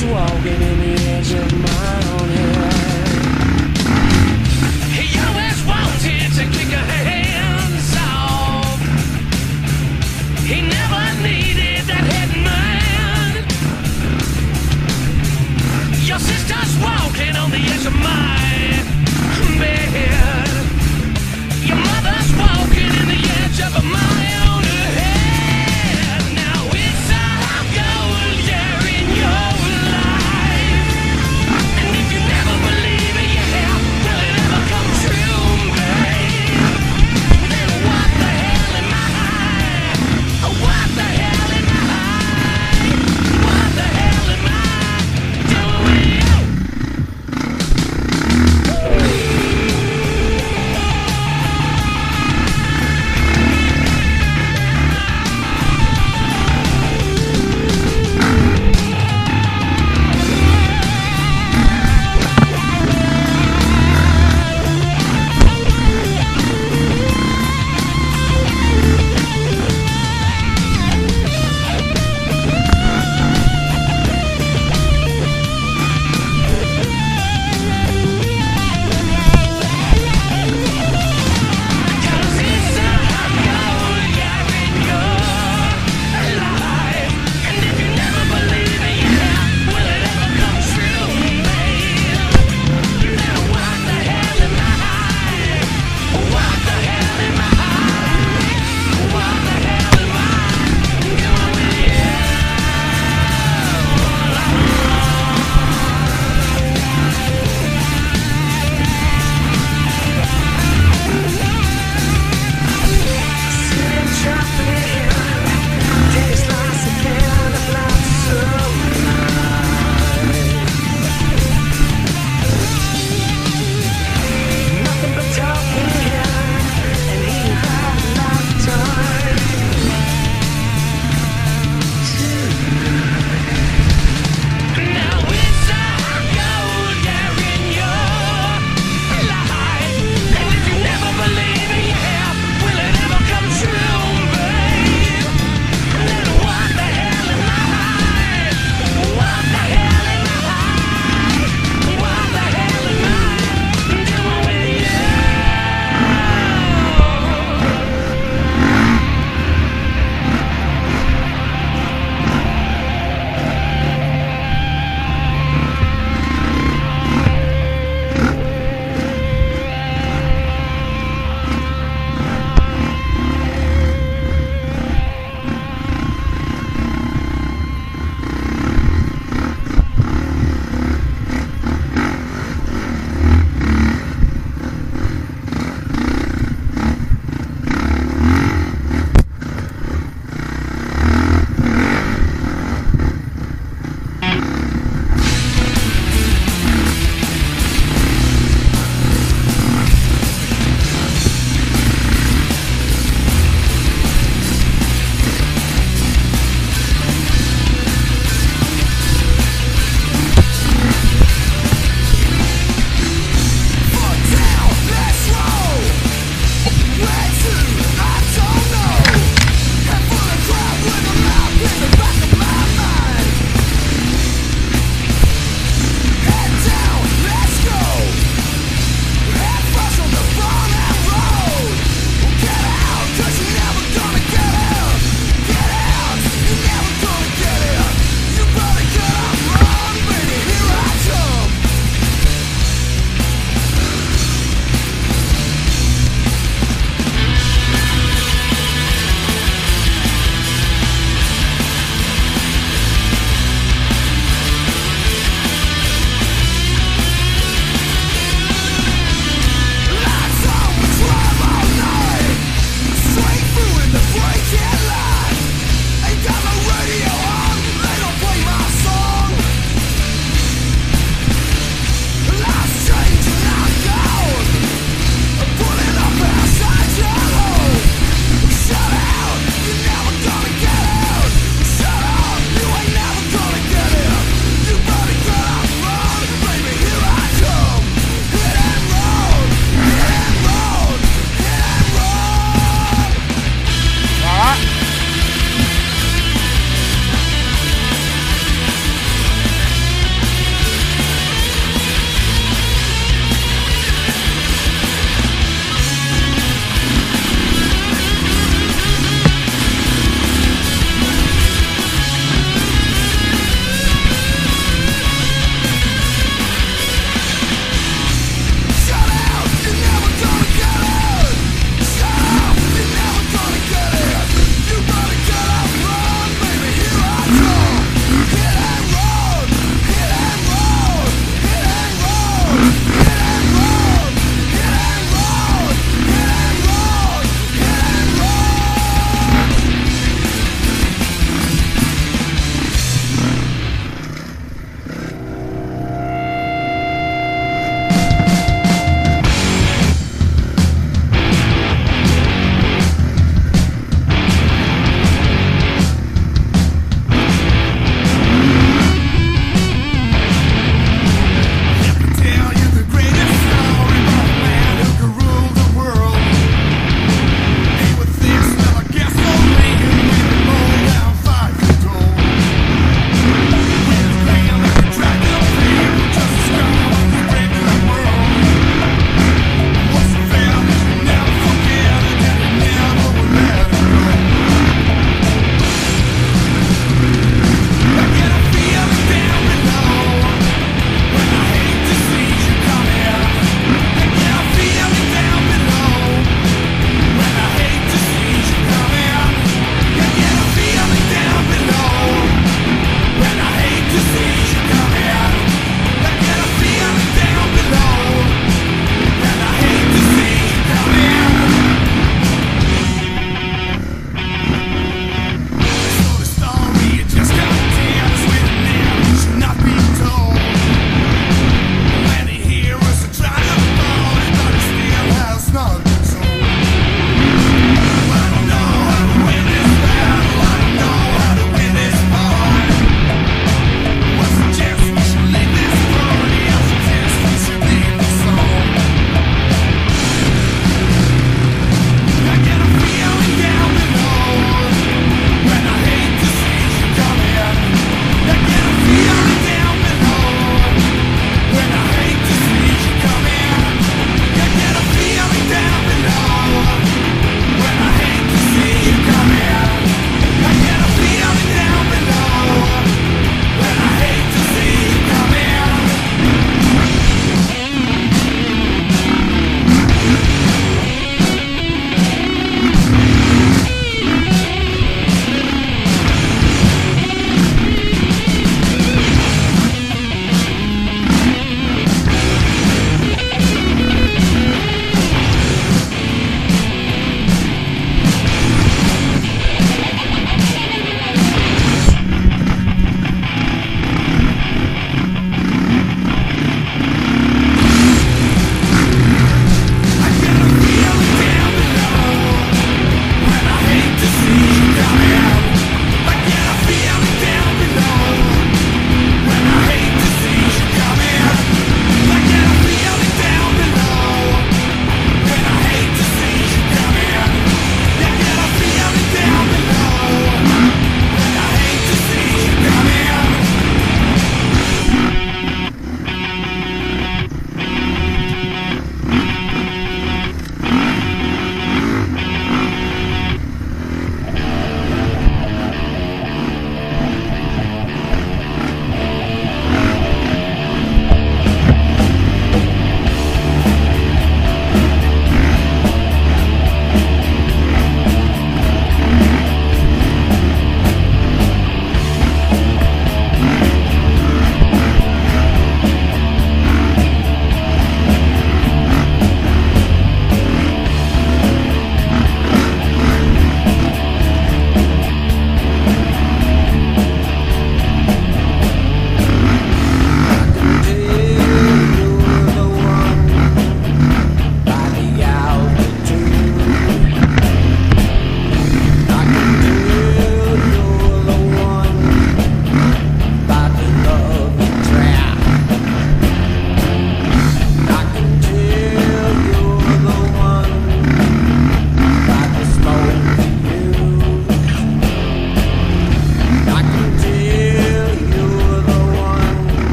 Your walking in the edge of my